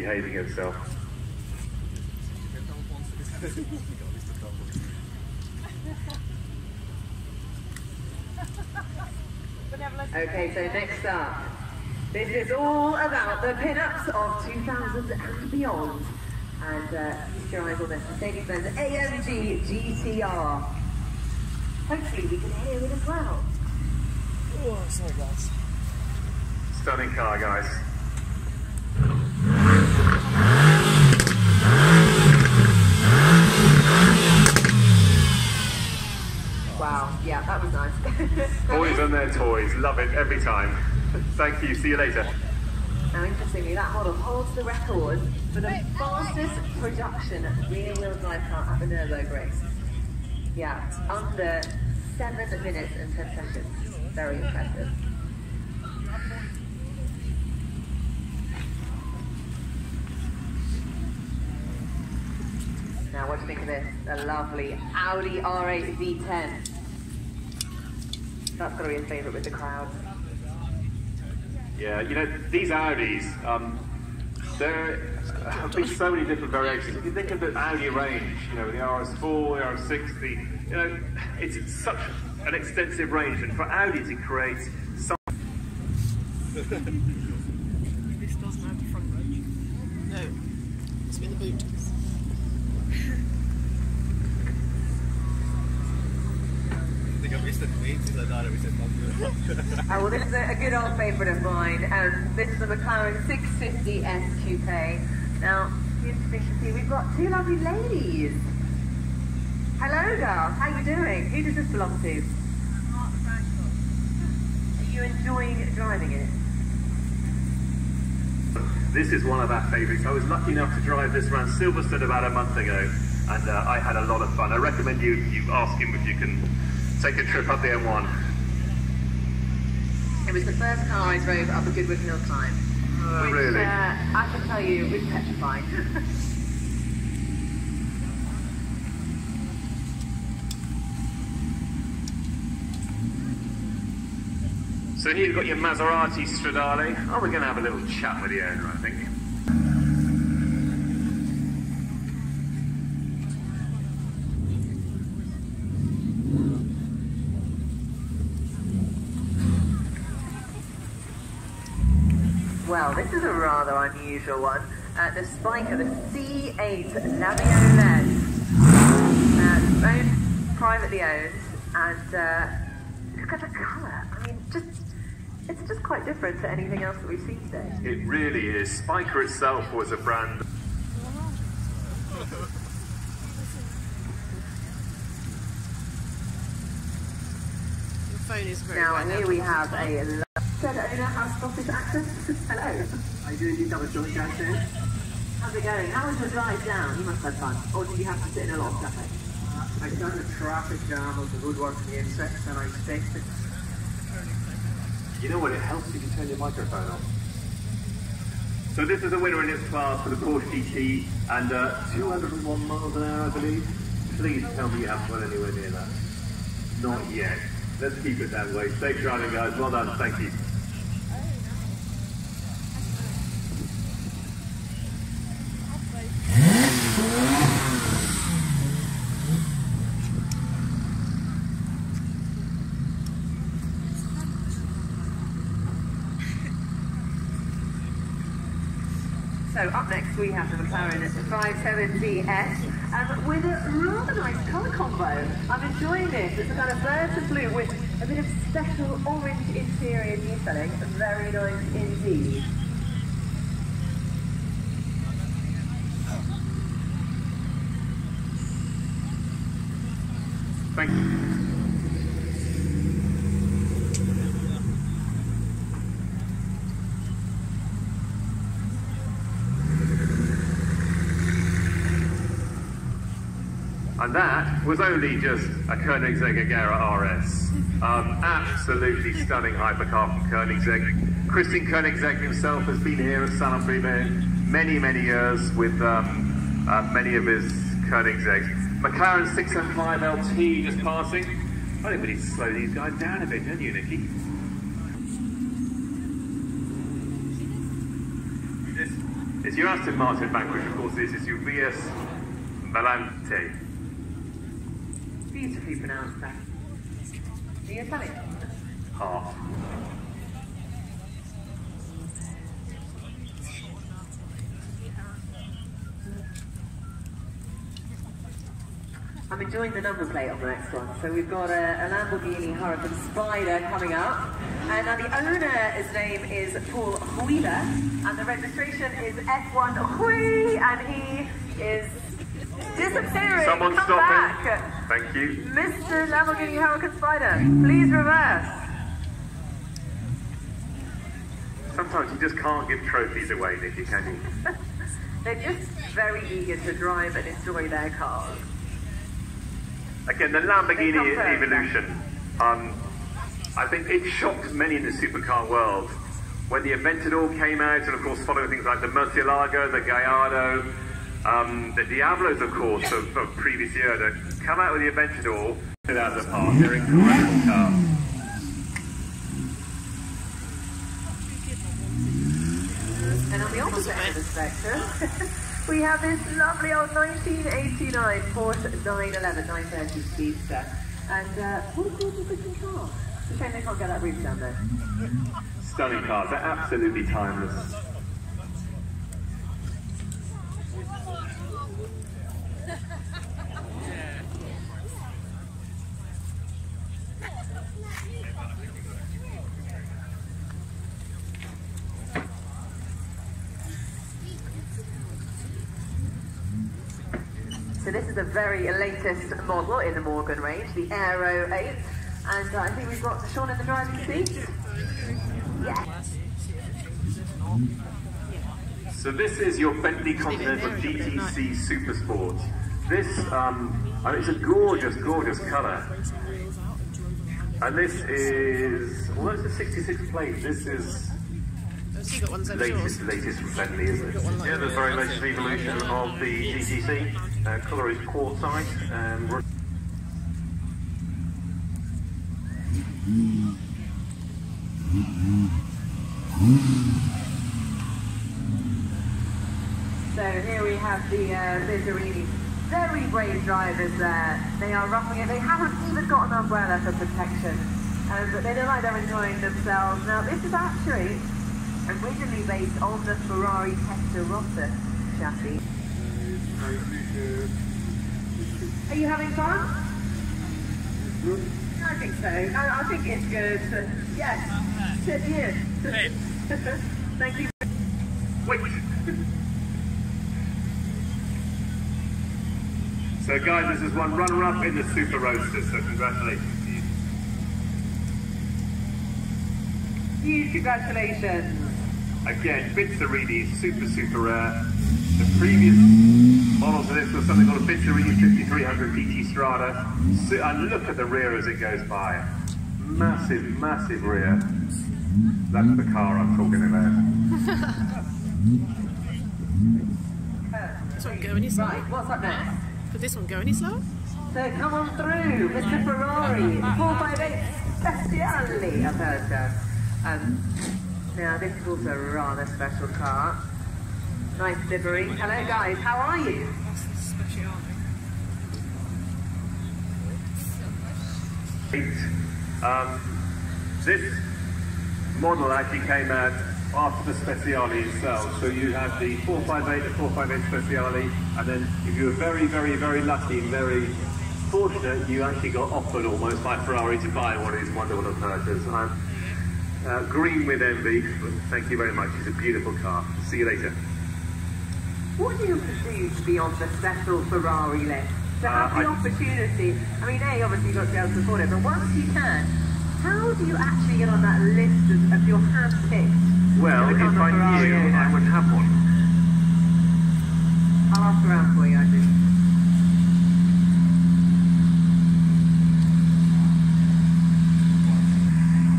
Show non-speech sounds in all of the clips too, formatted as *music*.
behaving himself. Okay, so next up, this is all about the pin-ups of 2000 and beyond. And uh, keep your eyes on this Mercedes-Benz AMG GTR. Hopefully we can hear it as well. Oh, sorry guys. Stunning car, guys. Wow, yeah, that was nice. Boys and their toys. Love it every time. Thank you. See you later. Now, interestingly, that model holds the record for the fastest production rear-wheel drive car at the Nürburgring. Yeah, under 7 minutes and 10 seconds. Very impressive. Now, what do you think of this? A lovely Audi R8 V10. That's got to be a favourite with the crowd. Yeah, you know, these Audis, um, there have been so many different variations. If you think of the Audi range, you know, the RS4, the RS60, you know, it's such an extensive range, and for Audi to create some. *laughs* This doesn't have the front range. No. It's been the boot. I think I missed it weeks since I thought it Oh, well, this is a, a good old favourite of mine. Um, this is the McLaren 650 SQK. Now, interesting to see, we've got two lovely ladies. Hello, girls. How are you doing? Who does this belong to? Are you enjoying driving it? This is one of our favourites. I was lucky enough to drive this around Silverstone about a month ago, and uh, I had a lot of fun. I recommend you, you ask him if you can take a trip up the M1. It was the first car I drove up a Goodwood Hill climb. Oh, which, really? Uh, I can tell you, was petrifying. *laughs* So here you've got your Maserati Stradale. Oh, we're going to have a little chat with the owner, I think. Well, this is a rather unusual one. Uh, the Spyker, the C8 Laviolette. Uh, owned, privately owned, and uh, look at the colour. I mean, just it's just quite different to anything else that we've seen today. It really is. Spyker itself was a brand. Your phone is very Now, here we have a lo- said owner has Scottish accent. Hello. I do need to have a joint downstairs. How's it going? How was your drive down? You must have fun. Or did you have to sit in a lot of traffic? I done the traffic jam of the woodwork and the insects and I staked it. You know what? It helps if you turn your microphone off. So this is the winner in its class for the Porsche GT and uh, 201 miles an hour, I believe. Please tell me you haven't gone anywhere near that. Not yet. Let's keep it that way. Safe driving, guys. Well done. Thank you. So up next we have the McLaren 570S um, with a rather nice colour combo. I'm enjoying this. It's a kind of blue with a bit of special orange interior detailing. Very nice indeed. Thank you. And that was only just a Koenigsegg Agera RS. Um, absolutely stunning hypercar from Koenigsegg. Christian Koenigsegg himself has been here at Salon many, many years with um, uh, many of his Koenigseggs. McLaren 605 LT just passing. I think we need to slow these guys down a bit, don't you, Nicky? This It's your Aston Martin Vanquish, of course. This is your VS Volante. Beautifully pronounced that. Are you? Half. I'm enjoying the number plate on the next one. So we've got a, a Lamborghini Huracan Spider coming up. And now the owner's name is Paul Wheeler. And the registration is F1 Hui. And he is disappearing. Someone Come stop back. him. Thank you. Mr. Lamborghini Huracan Spider, please reverse. Sometimes you just can't give trophies away, Nikki, can you? *laughs* They're just very eager to drive and enjoy their cars. Again, the Lamborghini Evolution. Um, I think it shocked many in the supercar world when the Aventador came out, and of course following things like the Murcielago, the Gallardo, um, the Diablos, of course, of, of previous year, that come out with the Aventador out of the park. They're incredible cars. And on the opposite end of the spectrum, *laughs* we have this lovely old 1989 Porsche 911 930 Speedster. And uh, what a gorgeous looking car. It's a shame they can't get that roof down there. Stunning cars. They're absolutely timeless. Is the very latest model in the Morgan range, the Aero 8. And uh, I think we've got Sean in the driving seat. Yes. So this is your Bentley Continental GTC Supersport. This, um, I mean, it's a gorgeous, gorgeous colour. And this is, although it's a 66 plate, this is so you got one the latest, latest from Bentley, isn't it? Yeah, the very latest evolution of the GTC. Uh, colour is quartzite ru- So here we have the uh. Very brave drivers there. They are roughing it. They haven't even got an umbrella for protection. Um, but they look like they're enjoying themselves. Now this is actually originally based on the Ferrari Testarossa chassis. Are you having fun? I think so. I, I think it's good. Yes. Said you. *laughs* Thank you. Wait! So guys, this is one runner-up in the Super Roadster, so congratulations to you. Huge congratulations. Again, Bizzarrini, super, super rare. The previous models of this was something called a Bizzarrini 5300 GT Strada. So, and look at the rear as it goes by. Massive, massive rear. That's the car I'm talking about. This one go any slower? Right, what's up next? Could this one go any slower? So come on through, Mr. Ferrari, uh, uh, uh, 458 Speciale Aperta. Um, now this is also a rather special car. Nice livery. Hello guys, how are you? Um, this model actually came out after the Speciale itself. So you had the 458, the 458 Speciale, and then if you were very, very, very lucky and very fortunate, you actually got offered almost by Ferrari to buy one of these wonderful Apertas. I'm uh, green with envy, thank you very much. It's a beautiful car. See you later. What do you pursue to be on the special Ferrari list? To have Uh, the I- opportunity, I mean, A, obviously you've got to be able to afford it, but once you can, how do you actually get on that list of, of your hand-picked Well, if I Ferrari knew, owner? I would have one. I'll ask around for you, I think.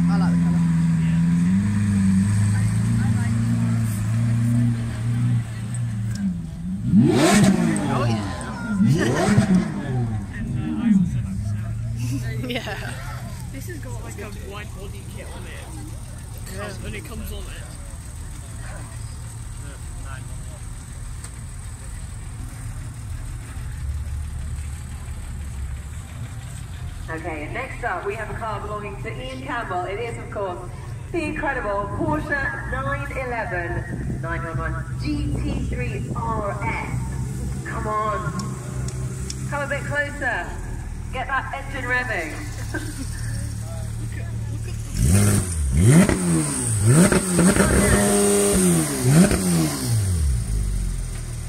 I like the colour. Oh yeah. yeah. This has got like a wide body kit on it. Comes- When it comes on it. Okay, and next up we have a car belonging to Ian Campbell. It is, of course, the incredible Porsche 911 911 GT3 RS. Come on, come a bit closer. Get that engine revving. *laughs*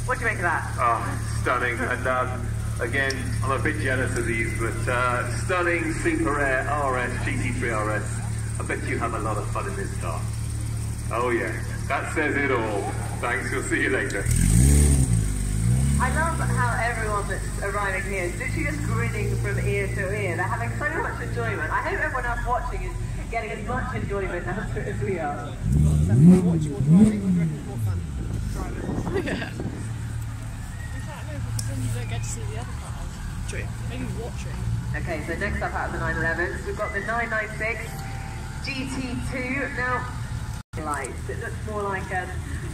what do you make of that? Oh, stunning. And um, again, I'm a bit jealous of these, but uh, stunning Super Air RS, GT3 RS. I bet you have a lot of fun in this car. Oh yeah, that says it all. Thanks, we'll see you later. I love how everyone that's arriving here is literally just grinning from ear to ear. They're having so much enjoyment. I hope everyone else watching is getting as much enjoyment out of it as we are. Watching or driving, would reckon more fun driving. *laughs* Yeah. In fact, no, because then you don't get to see the other cars. True. Maybe watch it. Okay, so next up out of the 911s, we've got the 996 GT2. Now, lights, it looks more like a,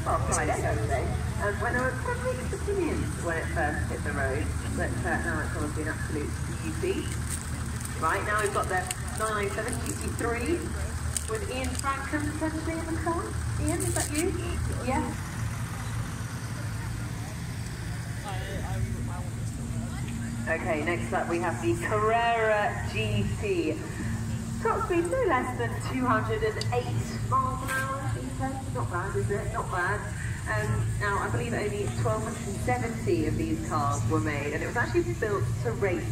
well, Pride Echo today. And when there were quite mixed opinions when it first hit the road, but uh, now it's obviously an absolute beauty. Right, now we've got the 997 GT3 with Ian Frankham potentially in the car. Ian, is that you? Yeah. I, I, I want this to work. Okay, next up we have the Carrera GT. Top speed no less than 208 miles an hour. Not bad, is it? Not bad. Um, now, I believe only 1,270 of these cars were made, and it was actually built to race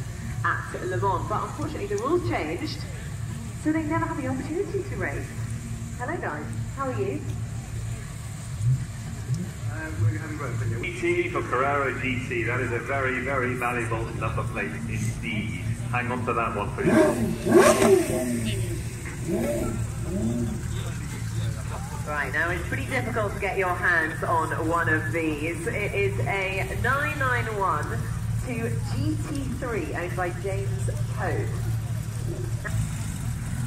at Le Mans. But unfortunately, the rules changed, so they never had the opportunity to race. Hello, guys. How are you? GT for Carrera GT. That is a very, very valuable number plate indeed. Hang on to that one for you. Right, now it's pretty difficult to get your hands on one of these. It is a 991 to GT3 owned by James Pope.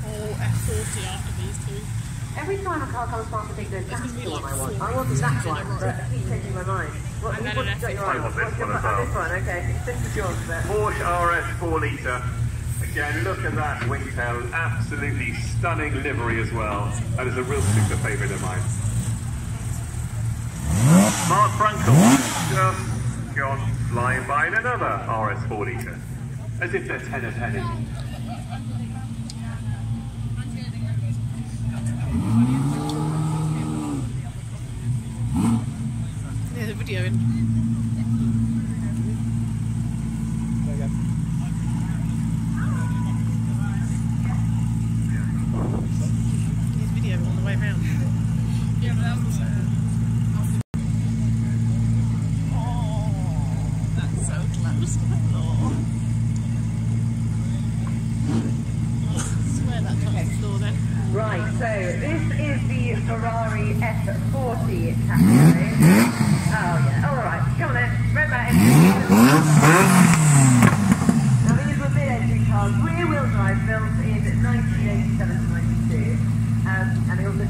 Or uh, F40 after these two. Every time a car comes past, I think there's that's gonna the one like I want. I want that one, row. but I keep changing my mind. What, And what, then what's got your F50. eye I want on? this What's your- one as well. This one, okay. This is yours, but... Porsche RS 4 litre. Again, look at that wingtail. Absolutely stunning livery as well. That is a real super favourite of mine. Mark Frankel just gone flying by in another RS 4 litre. As if they're 10 of 10 each. Yeah, the video in. There's video on the way round. Yeah, but that was. Uh, that's so close to the floor. I swear that touched then. Right, so this is the Ferrari F40 category. Oh yeah, alright, come on then, red button. Now these were mid-entry cars, rear-wheel drive, built in 1987 to 92. Um, and they also...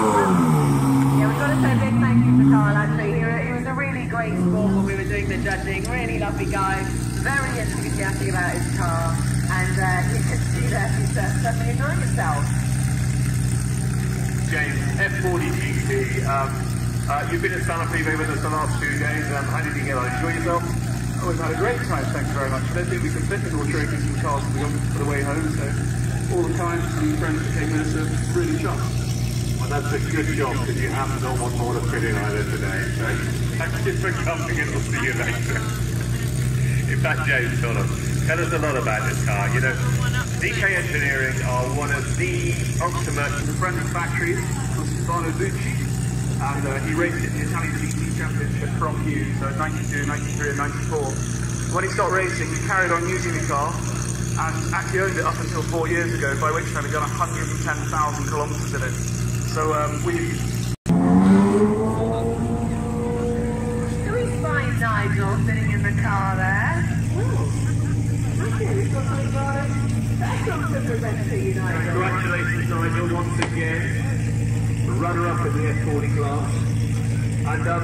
Yeah, we've got to say a big thank you to Carl actually. He, wa- he was a really great sport when we were doing the judging. Really lovely guy, very enthusiastic about his car, and uh, you can see that he's uh, certainly enjoying himself. James, F40 GT. Um, uh, you've been at Salon Privé with us the last few days. Um, how did you get on? Enjoy yourself? Oh, we've had a great time, thanks very much. I don't think we can fit in all trading some cars we got for the way home, so all the time and friends that came us are really chuffed. Well, that's a good job because you have not want more to fit in either today. So thank you for coming and we'll see you later. In fact, James, sort of, tell us a lot about this car. You know, DK Engineering are one of the ultimate A friend of the Stefano Zucchi, and uh, he raced in the Italian GT Championship from you, so 92, 93 and 94. When he stopped racing, he carried on using the car and actually owned it up until four years ago, by which time he'd done 110,000 kilometres in it. So um, we Do we find Nigel sitting in the car there? Ooh. Okay, we've got Nigel. That's something to present to you, Nigel. Congratulations, Nigel, once again. The the F40 class. And, um,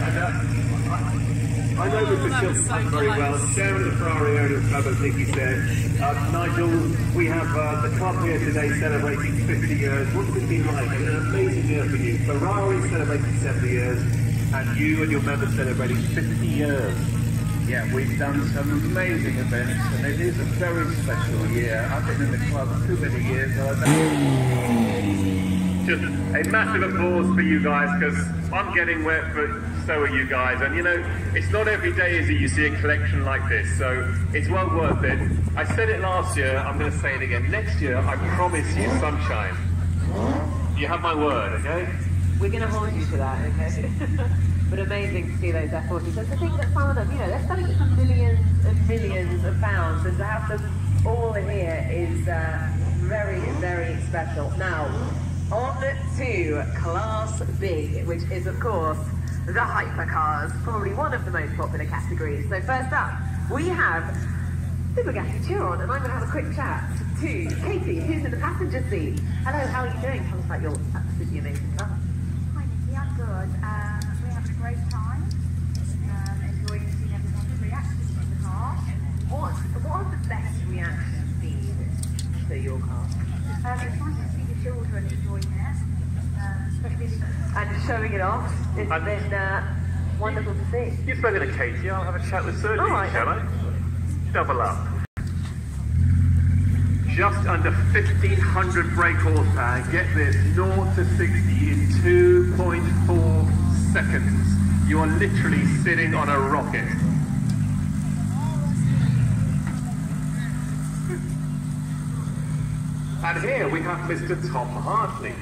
and uh, I know Mr. that was Chilton so very well, of the Ferrari Owners Club, as Nicky said. Uh, Nigel, we have uh, the club here today celebrating 50 years. What's it been like? An amazing year for you. Ferrari celebrating 70 years, and you and your members celebrating 50 years. Yeah, we've done some amazing events, and it is a very special year. I've been in the club too many years. Just a massive applause for you guys because I'm getting wet, but so are you guys. And you know, it's not every day is it you see a collection like this, so it's well worth it. I said it last year, I'm going to say it again. Next year, I promise you sunshine. You have my word, okay? We're going to hold you to that, okay? *laughs* but amazing to see those F40s. And to think that some of them, you know, they're selling for millions and millions of pounds, and to have them all in here is uh, very, very special. Now, on to Class B, which is, of course, the hypercars, probably one of the most popular categories. So first up, we have the Bugatti Chiron, and I'm going to have a quick chat to Katie, who's in the passenger seat. Hello, how are you doing? Tell us about your absolutely amazing car. Hi Nikki, I'm good. Um, we're having a great time. Um, enjoying seeing everyone's reactions to the car. What, what are the best reactions been to your car? Um, it's nice to see the children enjoying it. Um, especially And showing it off, it's And- been uh, wonderful to see. You've spoken to Katie, I'll have a chat with Sergey, All right, shall. I? Double up. Just under 1500 brake horsepower, get this, 0 to 60 in 2.4 seconds. You are literally sitting on a rocket. And here we have Mr. Tom Hartley.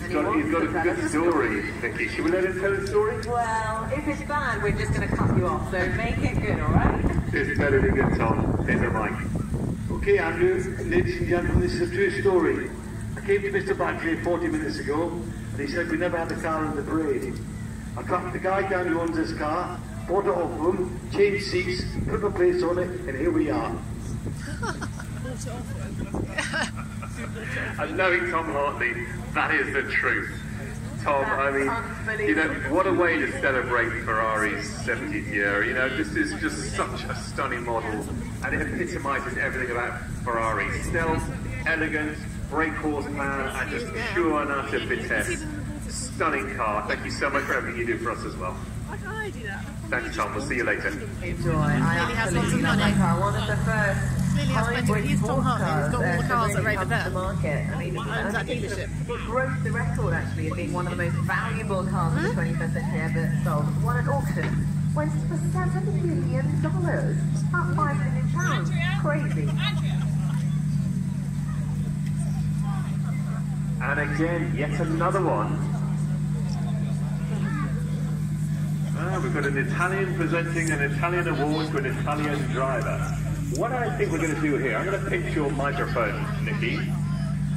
He's got, he's got a good a story, Nicky. Should we let him tell his story? Well, if it's bad, we're just going to cut you off, so make it good, alright? It's better to get Tom. Here's a mic. Okay, Andrew, ladies and gentlemen, this is a true story. I came to Mr. Badgley 40 minutes ago, and he said we never had the car in the parade. I tracked the guy down who owns this car, bought it off him, changed seats, put the plates on it, and here we are. *laughs* And knowing Tom Hartley, that is the truth. Tom, I mean, you know, what a way to celebrate Ferrari's 70th year. You know, this is just such a stunning model, and it epitomizes everything about Ferrari. Stealth, elegant, brake horsepower, and just pure and utter vitesse. Stunning car. Thank you so much for everything you do for us as well. Why can't do that? Thanks, Tom. We'll see you later. Enjoy. I has lots absolutely of love money. that car. One of the first Clearly has plenty. hybrid He's Tom sports He's got all the to cars that really are over come there. to market. I mean, Owns that dealership. It broke the record actually of being one of the most valuable cars of the 21st century ever sold. Won at auction. Went for seven million dollars. About five million pounds. Crazy. And again, yet another one. Ah, we've got an Italian presenting an Italian award to an Italian driver. What I think we're going to do here, I'm going to pitch your microphone, Nikki,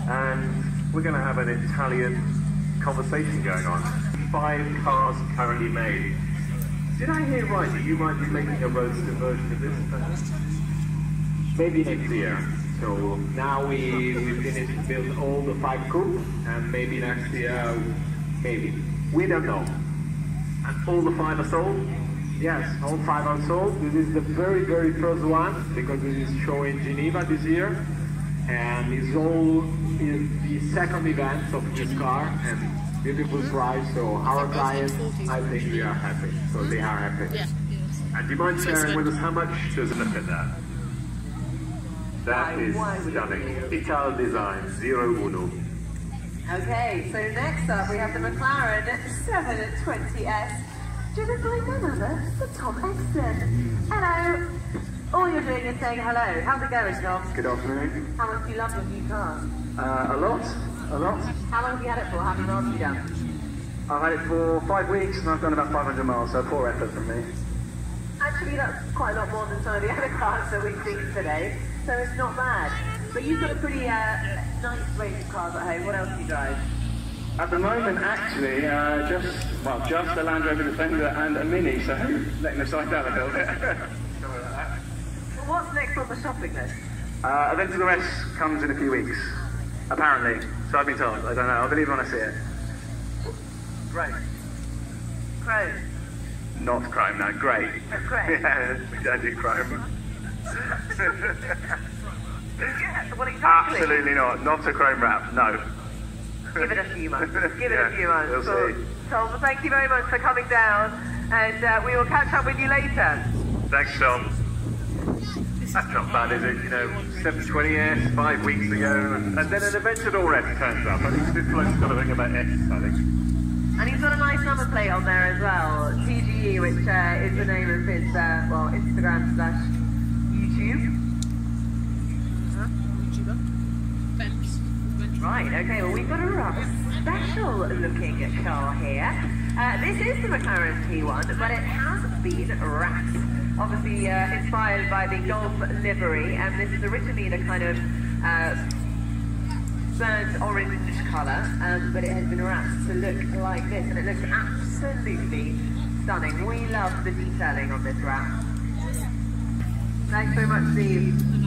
and we're going to have an Italian conversation going on. Five cars currently made. Did I hear right that you might be making a roadster version of this? Maybe next year. So now we, we finished build all the five coupes, and maybe next year, maybe. We don't know. And all the five are sold? Yes, all five are sold. This is the very, very first one because this is show in Geneva this year, and it's all is the second event of this car and beautiful price. So our clients, I think we are happy. So they are happy. Yeah. And do you mind sharing with us how much does it look at that? That Why- is why would it stunning. Italdesign, zero uno. Okay, so next up we have the McLaren 720S, driven by none other than Tom Exton. Hello. All you're doing is saying hello. How's it going, Tom? Good afternoon. How much do you love your new car? Uh, a lot, a lot. How long have you had it for? How many miles have you done? I've had it for five weeks and I've done about 500 miles, so poor effort from me. Actually, that's quite a lot more than some of the *laughs* other cars that we've seen today, so it's not bad. But you've got a pretty uh, nice range of cars at home. What else do you drive? At the moment, actually, uh, just well, just a Land Rover Defender and a Mini, so *laughs* letting the side down a little bit. Well, what's next on the shopping list? uh, Aventador S comes in a few weeks, apparently. So I've been told. I don't know. I believe when I see it. Right. Chrome. Not chrome, no, Great. Grey. *laughs* yeah, we don't do chrome. Yeah, *laughs* well, exactly. Absolutely not. Not a chrome wrap, no. Give it a few months. *laughs* Give it Yeah, a few months. we'll Cool. Tom, thank you very much for coming down, and uh, we will catch up with you later. Thanks, Tom. That's not bad, is it? You know, 720S five weeks ago, and, then an Aventador S turns up. I think this bloke's got a thing about S, I think. And he's got a nice number plate on there as well, TGE, which uh, is the name of his, uh, well, Instagram slash YouTube. Right, okay, well, we've got a rather special looking car here. Uh, this is the McLaren P1, but it has been wrapped. Obviously, uh, inspired by the Gulf livery, and this is originally in a kind of uh, burnt orange colour, um, but it has been wrapped to look like this, and it looks absolutely stunning. We love the detailing on this wrap. Thanks very much, Steve. The